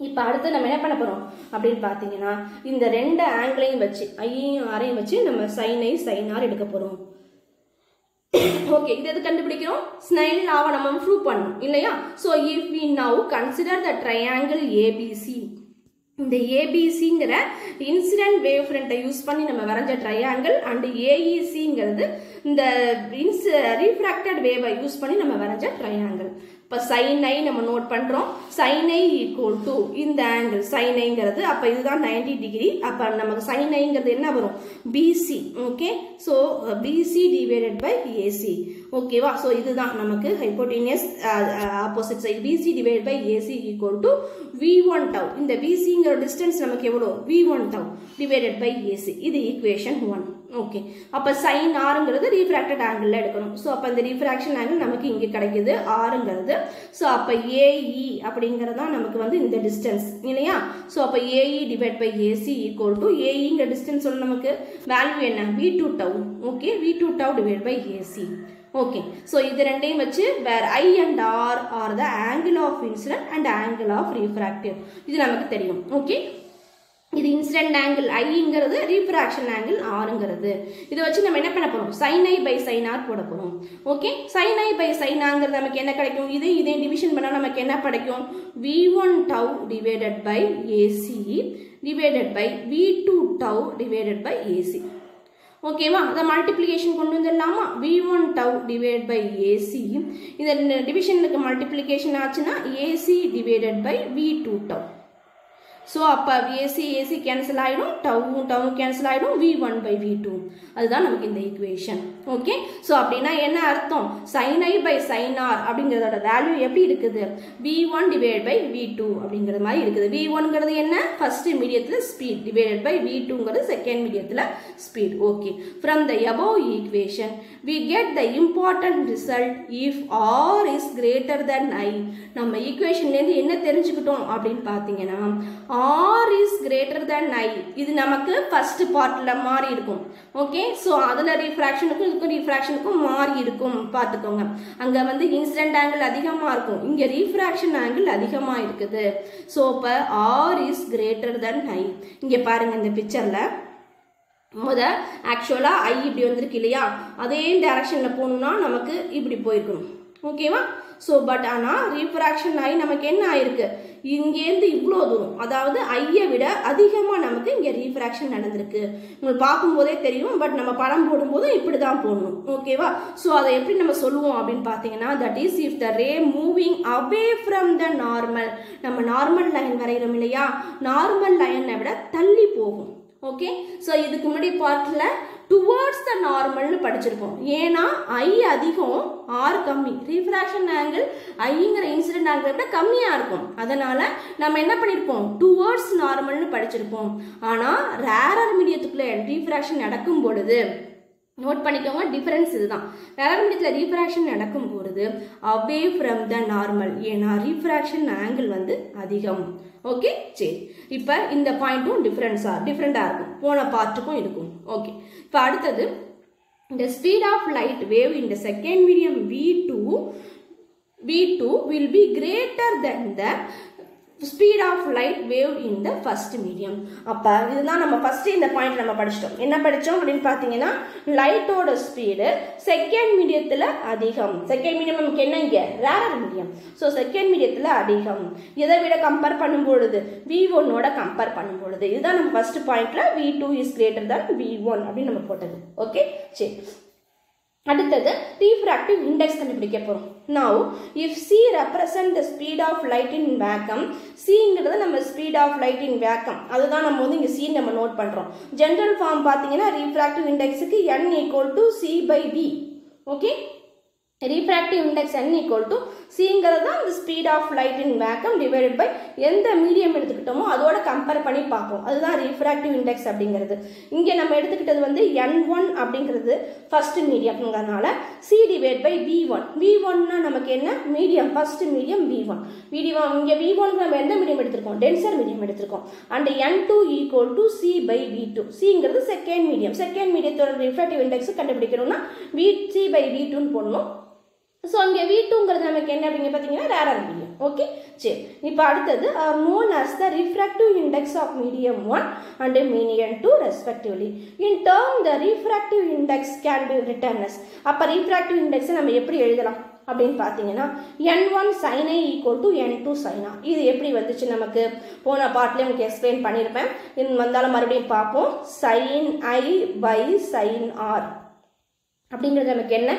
இப்போ அடுத்து நம்ம என்ன பண்ண போகிறோம் அப்படின்னு பார்த்தீங்கன்னா இந்த ரெண்டு ஆங்கிளையும் வச்சு ஐயையும் ஆரையும் வச்சு நம்ம சைனை சைனார் எடுக்க போகிறோம் ஓகே இது எது கண்டுபிடிக்கிறோம்? ஸ்னைல் ஆவணமும் நம்ம ப்ரூவ் பண்ணணும் இல்லையா? So if we now consider the triangle ABC இந்த ஏபிசிங்கிற இன்சிடென்ட் வேவ் ஃப்ரண்ட்டை யூஸ் பண்ணி நம்ம வரைஞ்ச ட்ரையாங்கிள் அண்டு ஏஇசிங்கிறது இந்த இன்ஸ் ரீஃப்ராக்டட் வேவை யூஸ் பண்ணி நம்ம வரைஞ்ச ட்ரையாங்கிள் இப்போ சைன் ஐ நம்ம நோட் பண்ணுறோம் சைன் ஐ ஈக்குவல் டு இந்த ஆங்கிள் சைன் ஐங்கிறது அப்போ இதுதான் நைன்டி டிகிரி அப்போ நமக்கு சைன் ஐங்கிறது என்ன வரும்? BC okay so BC divided by AC ஓகேவா ஸோ இதுதான் நமக்கு hypotenuse opposite side BC divide by AC equal to v one tau இந்த பிசிங்கிற டிஸ்டன்ஸ் நமக்கு எவ்வளோ v one tau divided by AC இது ஈக்குவேஷன் ஒன் ஓகே அப்போ சைன் ஆறுங்கிறது ரீஃப்ராக்டட் ஆங்கிளில் எடுக்கணும். ஸோ அப்போ இந்த ரீஃப்ராக்ஷன் ஆங்கிள் நமக்கு இங்கே கிடைக்குது. ஆறுங்கிறது ஸோ அப்போ ஏஇ அப்படிங்கிறது தான் நமக்கு வந்து இந்த டிஸ்டன்ஸ் இல்லையா? ஸோ அப்போ A E divide by A C equal to ஏஇங்கிற distance வந்து நமக்கு. வேல்யூ என்ன? V two tau okay V two tau divide by A C okay so இது ரெண்டையும் வச்சு where I and R are the angle of incident and angle of refractive இது நமக்கு தெரியும். Okay இது இன்சிடென்ட் ஆங்கிள் ஐங்கிறது ரீஃப்ராக்ஷன் ஆங்கிள் ஆறுங்கிறது இதை வச்சு நம்ம என்ன பண்ண போகிறோம் சைனை பை சைனார் போட போகிறோம் ஓகே சைனை பை சைனாங்கிறது நமக்கு என்ன கிடைக்கும்? இதே இதே டிவிஷன் பண்ணால் நமக்கு என்ன கிடைக்கும் v one tau divided by AC divided by v two tau divided by AC ஓகேவா அதை மல்டிப்ளிகேஷன் கொண்டு வந்துடலாமா? V one tau divide by AC இந்த டிவிஷனுக்கு மல்டிப்ளிகேஷன் ஆச்சுன்னா AC divided by v two tau so அப்போ ஏசி ஏசி கேன்சல் ஆகிடும் டவும் டவும் கேன்சல் ஆகிடும் v one by v two அதுதான் நமக்கு இந்த ஈக்குவேஷன் ஓகே ஸோ அப்படின்னா என்ன அர்த்தம்? Sine i by sine r அப்படிங்கிறதோட வேல்யூ எப்படி இருக்குது? V one divide by v two அப்படிங்கிற மாதிரி இருக்குது. வி ஒன்ங்கிறது என்ன? ஃபர்ஸ்ட் மீடியத்தில் ஸ்பீட் டிவைடட் பை வி டூங்கிறது செகண்ட் மீடியத்தில் speed okay from the above equation we get the important result if r is greater then i நம்ம ஈக்குவேஷன்லேருந்து என்ன தெரிஞ்சுக்கிட்டோம் அப்படின்னு பார்த்தீங்கன்னா r is greater than i இது நமக்கு ஃபர்ஸ்ட் பார்ட்டில் மாறி இருக்கும். ஓகே ஸோ அதில் ரீஃப்ராக்ஷனுக்கும் இதுக்கும் ரீஃப்ராக்ஷனுக்கும் மாறி இருக்கும். பார்த்துக்கோங்க. அங்கே வந்து இன்சிடென்ட் ஆங்கிள் அதிகமாக இருக்கும். இங்கே ரீஃப்ராக்ஷன் ஆங்கிள் அதிகமாக இருக்குது. ஸோ இப்போ r is greater than i இங்கே பாருங்கள் இந்த பிக்சரில் முத ஆக்சுவலாக ஐ இப்படி வந்திருக்கு இல்லையா? அதே டைரக்ஷனில் போகணுன்னா நமக்கு இப்படி போயிருக்கணும். ஓகேவா? ஸோ பட் ஆனால் ரீஃப்ராக்ஷன் ஆகி நமக்கு என்ன ஆயிருக்கு? இங்கேருந்து இவ்வளோ தூரம் அதாவது ஐயை விட அதிகமாக நமக்கு இங்கே ரீஃப்ராக்ஷன் நடந்திருக்கு. உங்களுக்கு பார்க்கும்போதே தெரியும் பட் நம்ம படம் போடும்போது இப்படி தான் போடணும். ஓகேவா? ஸோ அதை எப்படி நம்ம சொல்லுவோம் அப்படின்னு பார்த்தீங்கன்னா that is if the ray moving away from the normal நம்ம நார்மல் லைன் வரைகிறோம் இல்லையா? நார்மல் லைனை விட தள்ளி போகும். ஓகே ஸோ இதுக்கு முன்னாடி பார்ட்டில் டுவர்ட்ஸ் த நார்மல்னு படிச்சிருப்போம். ஏன்னா ஐ அதிகம் ஆர் கம்மி. ரீஃப்ராக்ஷன் ஆங்கிள் ஐங்கிற இன்சிடென்ட் ஆங்கிளை விட கம்மியாக இருக்கும். அதனால நம்ம என்ன பண்ணியிருப்போம் டுவர்ட்ஸ் நார்மல்னு படிச்சிருப்போம். ஆனால் ரேரர் மீடியத்துக்குள்ளே ரீஃப்ராக்ஷன் நடக்கும் பொழுது நோட் பண்ணிக்கோங்க டிஃபரன்ஸ் இதுதான். ரேரர் மீடியத்தில் ரீஃப்ராக்ஷன் நடக்கும் பொழுது அவே ஃப்ரம் த நார்மல் ஏன்னா ரீஃப்ராக்ஷன் ஆங்கிள் வந்து அதிகம். ஓகே சரி. இப்போ இந்த பாயிண்ட்டும் டிஃப்ரென்ஸாக டிஃப்ரெண்ட்டாக இருக்கும். போன பார்ட்டுக்கும் இருக்கும் ஓகே இப்போ அடுத்தது the speed of light wave in the second medium v2 v2 will be greater than the speed of light wave in the first medium அப்போ இதுதான் நம்ம ஃபர்ஸ்ட் இந்த பாயிண்ட் நம்ம படிச்சிட்டோம். என்ன படித்தோம் அப்படின்னு பார்த்தீங்கன்னா லைட்டோட ஸ்பீடு செகண்ட் மீடியத்தில் அதிகம். செகண்ட் மீடியம் நமக்கு என்ன இங்கே? ரேரர் மீடியம் ஸோ செகண்ட் மீடியத்தில் அதிகம். இதை விட கம்பேர் பண்ணும் பொழுது வி ஒன்னோட கம்பேர் பண்ணும் பொழுது இதுதான் நம்ம ஃபர்ஸ்ட் பாயிண்ட்ல v two is greater than v one அப்படின்னு நம்ம போட்டது. ஓகே சரி. அடுத்தது ரீஃப்ராக்டிவ் இண்டெக்ஸ் கண்டுபிடிக்க போகிறோம் now if c represent the speed of light in vacuum சிங்கிறது நம்ம speed of light in vacuum அதுதான் நம்ம வந்து இங்கே சி நம்ம நோட் பண்ணுறோம் ஜென்ரல் ஃபார்ம் பார்த்தீங்கன்னா refractive இண்டெக்ஸுக்கு n equal to c by v okay refractive index n equal to சிங்கிறது தான் இந்த speed of light in vacuum divided by எந்த மீடியம் எடுத்துக்கிட்டோமோ அதோட கம்பேர் பண்ணி பார்ப்போம். அதுதான் ரீஃப்ராக்டிவ் இண்டெக்ஸ் அப்படிங்கிறது. இங்கே நம்ம எடுத்துக்கிட்டது வந்து என் ஒன் அப்படிங்கிறது first மீடியம்ங்கிறதுனால c divide by v one v ஒன்னா நமக்கு என்ன? Medium first medium v one medium இங்கே வி ஒன் நம்ம எந்த மீடியம் எடுத்திருக்கோம்? டென்சர் மீடியம் எடுத்திருக்கோம். And n two equal to c by v two சிங்கிறது second medium second மீடியத்தோட ரிஃப்ராக்டிவ் இண்டெக்ஸ் கண்டுபிடிக்கணும்னா வி சி பை வி டூன்னு போடணும். ஸோ அங்கே வீட்டுங்கிறது நமக்கு என்ன அப்படிங்க பார்த்தீங்கன்னா ரேரர் மீடியம் ஓகே சரி. இப்போ அடுத்தது known as the refractive index of medium one and medium two respectively in term the refractive index can be written as அப்போ ரீஃப்ராக்டிவ் இண்டெக்ஸை நம்ம எப்படி எழுதலாம்? அப்படின்னு பார்த்தீங்கன்னா n one sine i equal to n two China இது எப்படி வந்துச்சு நமக்கு? போன பார்ட்லேயே உங்களுக்கு எக்ஸ்பிளைன் பண்ணியிருப்பேன் இது வந்தாலும் மறுபடியும் பார்ப்போம். Sine i by sine r அப்படிங்கிறது நமக்கு என்ன?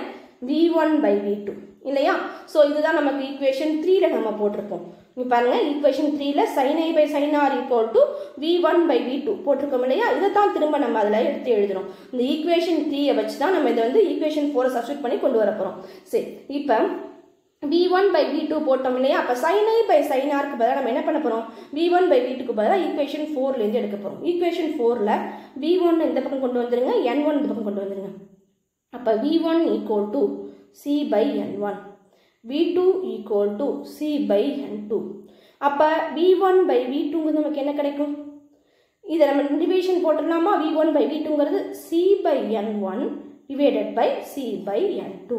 V one by v two இல்லையா? ஸோ இதுதான் நமக்கு ஈக்குவேஷன் த்ரீல நம்ம போட்டிருப்போம். இங்க பாருங்க ஈக்குவேஷன் த்ரீல sine i by sine r equal to v one by v two போட்டிருக்கோம் இல்லையா? இதை தான் திரும்ப நம்ம அதில் எடுத்து எழுதுறோம். இந்த ஈக்குவேஷன் த்ரீயை வச்சு தான் நம்ம இதை வந்து ஈக்குவேஷன் ஃபோரை சப்ஸ்டியூட் பண்ணி கொண்டு வர போகிறோம் சரி இப்போ v one by v two போட்டோம் இல்லையா? அப்போ சைன் ஐ பை சைன் ஆருக்கு பதிலாக நம்ம என்ன பண்ண போகிறோம் வி ஒன் பை வி டூக்கு பதிலாக ஈக்குவேஷன் ஃபோர்லேருந்து எடுக்க போகிறோம் ஈக்குவேஷன் ஃபோரில் வி ஒன் இந்த பக்கம் கொண்டு வந்துருங்க என் ஒன் இந்த பக்கம் கொண்டு வந்துருங்க. அப்போ v one equal to c by n one v two equal to c by n two அப்போ வி ஒன் பை வி டூங்கிறது நமக்கு என்ன கிடைக்கும்? இதை நம்ம டிவிஷன் போட்டுடலாமா? V one by we டூங்கிறது c by n one divided by c by n two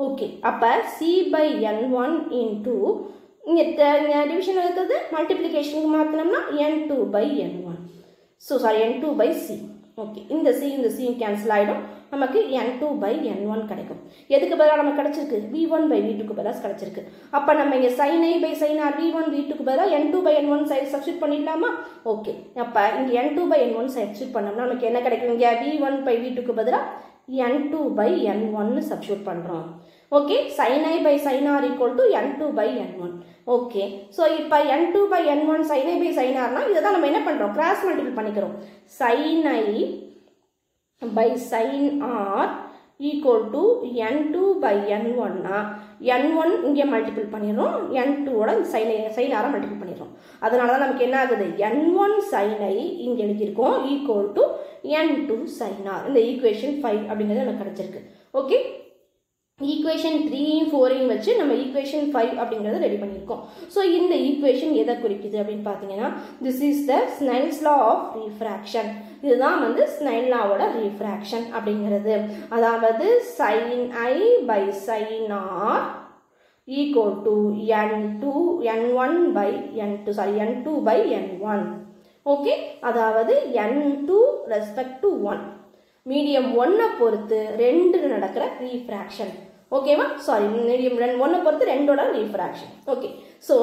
okay அப்போ c by n one two இங்கே டிவிஷன் இருக்கிறது மல்டிப்ளிகேஷனுக்கு மாற்றினோம்னா n two by n one so sorry n two by c okay இந்த c இந்த சியும் cancel ஆகிடும் நமக்கு n two by n one கிடைக்கும். எதுக்கு பதிலாக நமக்கு கிடச்சிருக்கு? வி ஒன் பை வி டூக்கு பதிலாக கிடச்சிருக்கு. அப்போ நம்ம இங்கே sine i by sine r v one v டூக்கு பதிலாக n two by n one side substitute பண்ணிடலாமா? ஓகே அப்போ இங்கே n two by n one substitute பண்ணோம்னா நமக்கு என்ன கிடைக்கும்? இங்கே வி ஒன் பை வி டூக்கு பதிலாக என் டூ பை என் ஒன்னு சப்ஸ்டியூட் பண்ணுறோம் okay sine i by sine r equal to n two by n one okay so இப்போ n two by n one sine i by sine ஆர்னா இதை தான் நம்ம என்ன பண்ணுறோம் கிராஸ் மல்டிபிள் பண்ணிக்கிறோம். Sine i by sine r equal to n two by n ஒன்னா n one இங்கே multiple பண்ணிடுறோம் என் டூவோட சைன் சைன் ஆரை மல்டிபிள் பண்ணிடுறோம். அதனால தான் நமக்கு என்ன ஆகுது? என் ஒன் சைன் இங்கே எழுதியிருக்கோம் equal to n two sine இந்த ஈக்குவேஷன் ஃபைவ் அப்படிங்கிறது எனக்கு கிடச்சிருக்கு. ஓகே ஈக்குவேஷன் த்ரீயும் ஃபோரையும் வச்சு நம்ம ஈக்குவேஷன் ஃபைவ் அப்படிங்கிறத ரெடி பண்ணியிருக்கோம். ஸோ இந்த ஈக்குவேஷன் எதை குறிக்குது அப்படின்னு பார்த்தீங்கன்னா this is the Snell's law of refraction இதுதான் வந்து ஸ்னைல் லாவோட ரீஃப்ராக்ஷன் அப்படிங்கிறது. அதாவது sine i by sine r equal to n two n one by n two sorry n two by n one okay அதாவது n two respect to one medium ஒன்னை பொறுத்து ரெண்டு நடக்கிற ரீஃப்ராக்ஷன் ஓகேவா சாரி மீடியம் ரெண்டு ஒன்றை பொறுத்து ரெண்டோட ரீஃப்ராக்ஷன் ஓகே ஸோ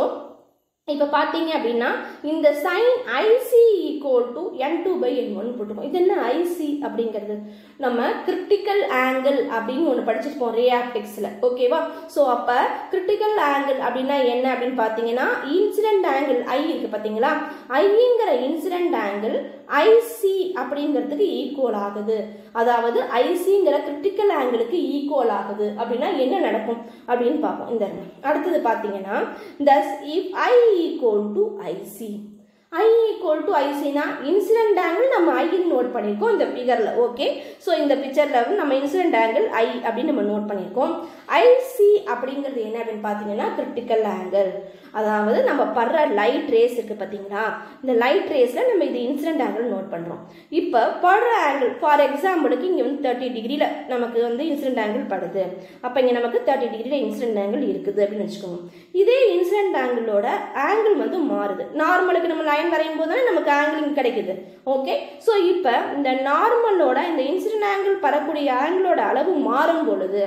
இப்போ பார்த்தீங்க அப்படின்னா இந்த sine ic equal to n two by n one போட்டுக்கோம் இது என்ன ஐசி அப்படிங்கிறது? நம்ம கிரிட்டிக்கல் ஆங்கிள் அப்படின்னு ஒன்று படிச்சிருப்போம் ரியாக்டிக்ஸில் ஓகேவா ஸோ அப்போ கிரிட்டிக்கல் ஆங்கிள் அப்படின்னா என்ன அப்படின்னு பார்த்தீங்கன்னா இன்சிடென்ட் ஆங்கிள் ஐ இருக்குது பார்த்தீங்களா ஐங்கிற இன்சிடென்ட் ஆங்கிள் ஐசி அப்படிங்கிறதுக்கு ஈக்குவல் ஆகுது. அதாவது ஐசிங்கிற கிரிட்டிக்கல் ஆங்கிளுக்கு ஈக்குவல் ஆகுது. அப்படின்னா என்ன நடக்கும் அப்படின்னு பார்ப்போம். இந்த அடுத்தது பார்த்தீங்கன்னா thus if i equal to ic i equal to ஐசினா incident angle நம்ம ஐன்னு நோட் பண்ணியிருக்கோம் இந்த ஃபிகரில் ஓகே ஸோ இந்த பிக்சரில் வந்து நம்ம இன்சிடென்ட் ஆங்கிள் ஐ அப்படின்னு நம்ம நோட் பண்ணியிருக்கோம் ஐசி அப்படிங்கிறது என்ன அப்படின்னு பார்த்தீங்கன்னா கிரிட்டிக்கல் ஆங்கிள் அதாவது நம்ம படுற லைட் ரேஸ் இருக்குது பார்த்தீங்களா? இந்த லைட் ரேஸில் நம்ம இது இன்சிடென்ட் ஆங்கிள் நோட் பண்ணுறோம் இப்போ படுற ஆங்கிள் ஃபார் எக்ஸாம்பிளுக்கு இங்கே வந்து தேர்ட்டி டிகிரியில் நமக்கு வந்து இன்சிடென்ட் ஆங்கிள் படுது. அப்போ இங்கே நமக்கு தேர்ட்டி டிகிரியில் இன்சிடென்ட் ஆங்கிள் இருக்குது அப்படின்னு வச்சுக்கோங்க. இதே இன்சிடென்ட் ஆங்கிளோட ஆங்கிள் வந்து மாறுது. நார்மலுக்கு நம்ம லைன் வரையும் போது தானே நமக்கு ஆங்கிள் கிடைக்குது. ஓகே ஸோ இப்போ இந்த நார்மலோட இந்த இன்சிடென்ட் ஆங்கிள் பரக்கூடிய ஆங்கிளோட அளவு மாறும் பொழுது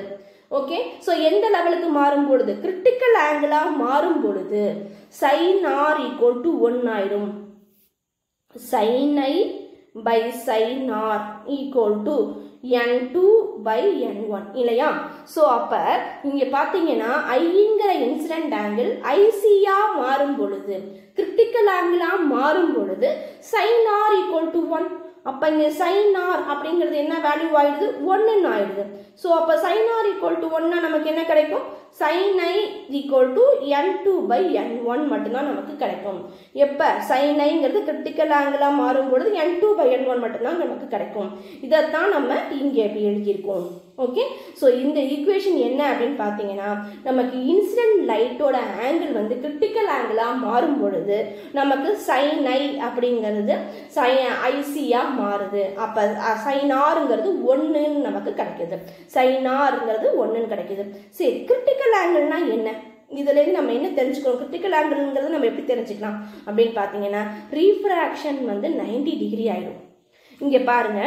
ஓகே ஸோ எந்த லெவலுக்கு மாறும் பொழுது? கிரிட்டிக்கல் ஆங்கிளாக மாறும் பொழுது sine r equal to one ஆயிடும் sine i by sine r equal to n two by n one இல்லையா? ஸோ அப்போ இங்கே பார்த்தீங்கன்னா ஐங்கிற இன்சிடென்ட் ஆங்கிள் ஐசியாக மாறும் பொழுது கிரிட்டிக்கல் ஆங்கிளாக மாறும் பொழுது sine r equal to one அப்போ இங்கே சைன் ஆர் அப்படிங்கிறது என்ன வேல்யூ ஆயிடுது? ஒன்றுன்னு ஆயிடுது. ஸோ அப்போ சைன் ஆர் ஈக்குவல் டு ஒன்னா நமக்கு என்ன கிடைக்கும்? Sine i equal to n two by n one மட்டும்தான் நமக்கு கிடைக்கும். எப்போ? சைன் ஐங்கிறது கிரிட்டிக்கல் ஆங்கிளாக மாறும் பொழுது n two by n one மட்டும்தான் நமக்கு கிடைக்கும். இதைத்தான் நம்ம இங்கே எப்படி எழுதியிருக்கோம். ஓகே ஸோ இந்த ஈக்குவேஷன் என்ன அப்படின்னு பார்த்தீங்கன்னா நமக்கு இன்சிடென்ட் லைட்டோட ஆங்கிள் வந்து கிரிட்டிக்கல் ஆங்கிளாக மாறும் பொழுது நமக்கு சைன் ஐ அப்படிங்கிறது சை ஐசியாக மாறுது. அப்போ சைன் ஆறுங்கிறது ஒன்றுன்னு நமக்கு கிடைக்குது. சைன் ஆறுங்கிறது ஒன்றுன்னு கிடைக்குது. சரி கிரிட்டிக்கல் ஆங்கிள்னா என்ன? இதுலேருந்து நம்ம என்ன தெரிஞ்சுக்கணும்? கிரிட்டிக்கல் ஆங்கிள்ங்கிறது நம்ம எப்படி தெரிஞ்சுக்கலாம்? அப்படின்னு பார்த்தீங்கன்னா ரீஃப்ராக்ஷன் வந்து நைன்டி டிகிரி ஆயிடும் இங்கே பாருங்க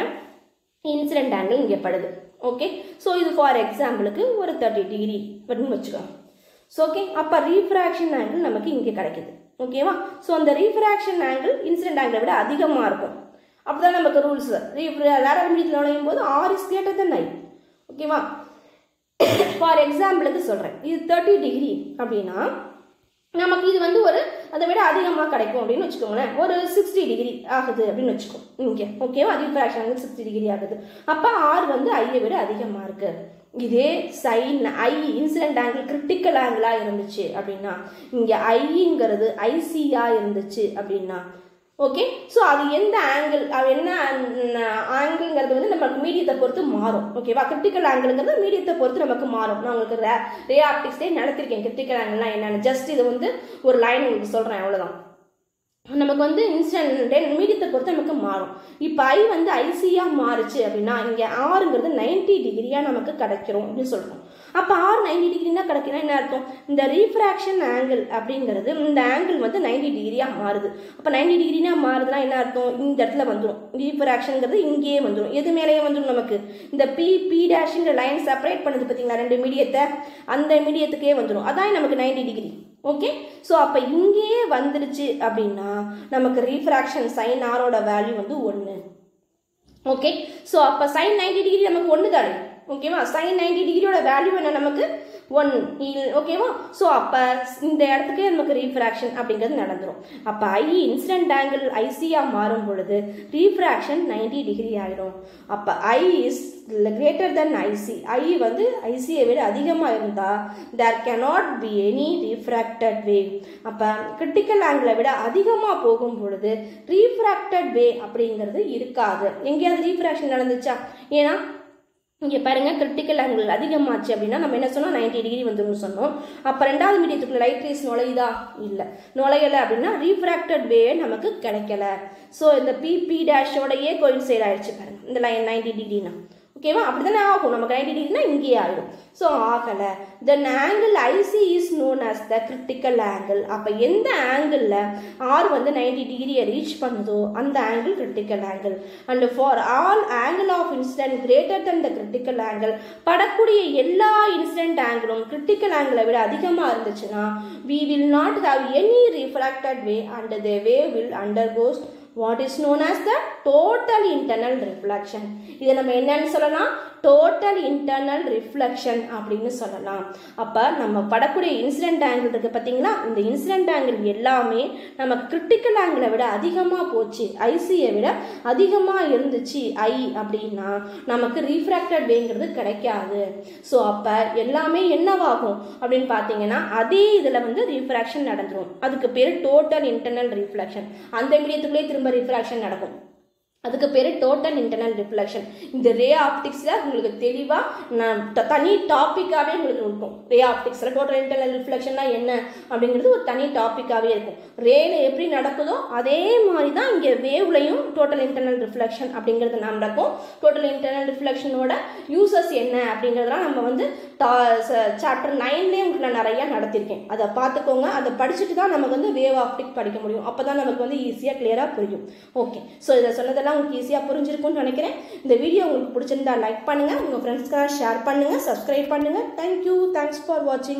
இன்சிடென்ட் ஆங்கிள் இங்கே படுது. ஓகே ஸோ இது ஃபார் எக்ஸாம்பிளுக்கு ஒரு தேர்ட்டி டிகிரி அப்படின்னு வச்சுக்கோங்க. ஸோ ஓகே அப்போ ரீஃப்ராக்ஷன் ஆங்கிள் நமக்கு இங்கே கிடைக்குது. ஓகேவா ஸோ அந்த ரீஃப்ராக்ஷன் ஆங்கிள் இன்சிடென்ட் ஆங்கிளை விட அதிகமாக இருக்கும். அப்படிதான் நமக்கு ரூல்ஸ் லேரல் நுழையும் போது r is greater than nine ஓகேவா ஃபார் எக்ஸாம்பிளுக்கு சொல்கிறேன் இது தேர்ட்டி டிகிரி அப்படின்னா நமக்கு இது வந்து ஒரு அதை விட அதிகமாக கிடைக்கும் அப்படின்னு வச்சுக்கோங்களேன். ஒரு சிக்ஸ்டி டிகிரி ஆகுது அப்படின்னு வச்சுக்கோ இங்கே ஓகேவா ரீஃப்ராக்ஷன் வந்து சிக்ஸ்டி டிகிரி ஆகுது. அப்போ ஆர் வந்து ஐயை விட அதிகமாக இருக்கு. இதே sine i incident angle critical ஆங்கிளாக இருந்துச்சு அப்படின்னா இங்கே ஐங்கிறது ஐசியாக இருந்துச்சு அப்படின்னா ஓகே ஸோ அது எந்த ஆங்கிள் அது என்ன ஆங்கிள்ங்கிறது வந்து நமக்கு மீடியத்தை பொறுத்து மாறும். ஓகேவா கிரிட்டிக்கல் ஆங்கிள்ங்கிறது மீடியத்தை பொறுத்து நமக்கு மாறும். நான் உங்களுக்கு ரே ரே ஆப்டிக்ஸ்லேயே நடத்திருக்கேன். கிரிட்டிக்கல் ஆங்கிள்லாம் என்னென்னு. ஜஸ்ட் இது வந்து ஒரு லைன் உங்களுக்கு சொல்கிறேன் அவ்வளோதான் நமக்கு வந்து இன்ஸ்டன்ட் மீடியத்தை பொறுத்து நமக்கு மாறும். இப்போ ஐ வந்து ஐசியாக மாறுச்சு அப்படின்னா இங்கே ஆறுங்கிறது நைன்டி டிகிரியாக நமக்கு கிடைக்கிறோம் அப்படின்னு சொல்கிறோம் அப்போ ஆர் நைன்டி டிகிரினா கிடைக்கிறா என்ன அர்த்தம்? இந்த ரீஃப்ராக்ஷன் ஆங்கிள் அப்படிங்கிறது இந்த ஆங்கிள் வந்து நைன்டி டிகிரியாக மாறுது. அப்போ நைன்டி டிகிரினா மாறுதுன்னா என்ன அர்த்தம்? இந்த இடத்துல வந்துடும் ரீஃப்ராக்ஷனுங்கிறது இங்கேயே வந்துடும் எது மேலேயே வந்துடும் நமக்கு? இந்த பி பி டேஷுங்கிற லைன் செப்பரேட் பண்ணுது பார்த்தீங்களா ரெண்டு மீடியத்தை? அந்த மீடியத்துக்கே வந்துடும் அதான் நமக்கு நைன்டி டிகிரி ஓகே ஸோ அப்போ இங்கேயே வந்துடுச்சு அப்படின்னா நமக்கு ரீஃப்ராக்ஷன் சைன் ஆரோட வேல்யூ வந்து ஒன்று ஓகே ஸோ அப்போ சைன் நைன்டி டிகிரி நமக்கு ஒன்று தானே ஓகேவா சைன் நைன்டி டிகிரியோட வேல்யூ என்ன நமக்கு? ஒன் இல் ஓகேவா ஸோ அப்போ இந்த இடத்துக்கே நமக்கு ரீஃப்ராக்ஷன் அப்படிங்கிறது நடந்துடும் அப்போ ஐ இன்சிடென்ட் ஆங்கிள் ஐசியாக மாறும் பொழுது ரீஃப்ராக்ஷன் நைன்டி டிகிரி ஆகிடும் அப்போ i is greater than i c i வந்து ஐசியை விட அதிகமாக இருந்தால் there cannot be any refracted ray அப்போ கிரிட்டிக்கல் ஆங்கிளை விட அதிகமாக போகும் பொழுது ரீஃப்ராக்டட் வே அப்படிங்கிறது இருக்காது. எங்கேயாவது ரீஃப்ராக்ஷன் நடந்துச்சா? ஏன்னா இங்கே பாருங்க கிரிட்டிக்கல் ஆங்கிள் அதிகமாச்சு அப்படின்னா நம்ம என்ன சொன்னோம்? நைன்டி டிகிரி வந்துடும் சொன்னோம். அப்போ ரெண்டாவது மீடியத்துக்குள்ள லைட் ரேஸ் நுழையுதா? இல்லை. நுழையலை அப்படின்னா ரீஃப்ராக்டட் வே நமக்கு கிடைக்கல. ஸோ இந்த பிபி பி டேஷோடையே கோயின்சைட் ஆயிடுச்சு பாருங்க. இந்த லைன் நைன்டி டிகிரினா ஓகேவா அப்படி தானே ஆகும். நமக்கு நைன்டி டிகிரினா இங்கேயே ஆகிடும் ஸோ ஆகலை. Then angle i c is known as the critical angle அப்போ எந்த ஆங்கிளில் ஆர் வந்து நைன்டி டிகிரியை ரீச் பண்ணுதோ அந்த angle critical angle and for all angle of incident greater than the critical angle படக்கூடிய எல்லா இன்சிடென்ட் ஆங்கிளும் கிரிட்டிக்கல் ஆங்கிளை விட அதிகமாக இருந்துச்சுன்னா we will not not any any ray and the ray will undergoes what is known as the total internal reflection இதை நம்ம என்னன்னு சொல்லலாம் டோட்டல் இன்டர்னல் ரிஃப்ளெக்ஷன் அப்படின்னு சொல்லலாம். அப்போ நம்ம படக்கூடிய இன்சிடென்ட் ஆங்கிள் இருக்குது பார்த்தீங்களா இந்த இன்சிடென்ட் ஆங்கிள் எல்லாமே நம்ம கிரிட்டிக்கல் ஆங்கிளை விட அதிகமாக போச்சு. ஐசியை விட அதிகமாக இருந்துச்சு. ஐ அப்படின்னா நமக்கு ரீஃப்ராக்டட் வேங்கிறது கிடைக்காது. ஸோ அப்போ எல்லாமே என்னவாகும் அப்படின்னு பார்த்தீங்கன்னா அதே இதில் வந்து ரீஃப்ராக்ஷன் நடந்துடும் அதுக்கு பேர் டோட்டல் இன்டர்னல் ரிஃப்ளெக்ஷன் அந்த மீடியத்துக்குள்ளேயே திரும்ப ரிஃப்ராக்ஷன் நடக்கும். அதுக்கு பேர் டோட்டல் இன்டர்னல் ரிஃப்ளெக்ஷன் இந்த ரே ஆப்டிக்ஸில் உங்களுக்கு தெளிவாக நான் தனி டாப்பிக்காகவே உங்களுக்கு இருக்கும். ரே ஆப்டிக்ஸில் டோட்டல் இன்டர்னல் ரிஃப்ளெக்ஷன்னா என்ன? அப்படிங்கிறது ஒரு தனி டாப்பிக்காகவே இருக்கும். ரேல எப்படி நடக்குதோ அதே மாதிரி தான் இங்கே வேவ்லையும் டோட்டல் இன்டர்னல் ரிஃப்ளெக்ஷன் அப்படிங்கிறது நடக்கும் டோட்டல் இன்டர்னல் ரிஃப்ளெக்ஷனோட யூசஸ் என்ன அப்படிங்கிறதெல்லாம் நம்ம வந்து சாப்டர் நைன்லேயே உங்களுக்கு நான் நிறையா நடத்தியிருக்கேன் அதை பார்த்துக்கோங்க. அதை படிச்சுட்டு தான் நமக்கு வந்து வேவ் ஆப்டிக் படிக்க முடியும். அப்போ தான் நமக்கு வந்து ஈஸியாக கிளியராக புரியும். ஓகே ஸோ இதை சொன்னதெல்லாம் உங்களுக்கு ஈஸியாக புரிஞ்சிருக்கும்னு நினைக்கிறேன். இந்த வீடியோ உங்களுக்கு பிடிச்சிருந்தா லைக் பண்ணுங்கள் உங்கள் ஃப்ரெண்ட்ஸ்க்கெல்லாம் ஷேர் பண்ணுங்கள் சப்ஸ்கிரைப் பண்ணுங்கள் தேங்க்யூ தேங்க்ஸ் ஃபார் வாட்சிங்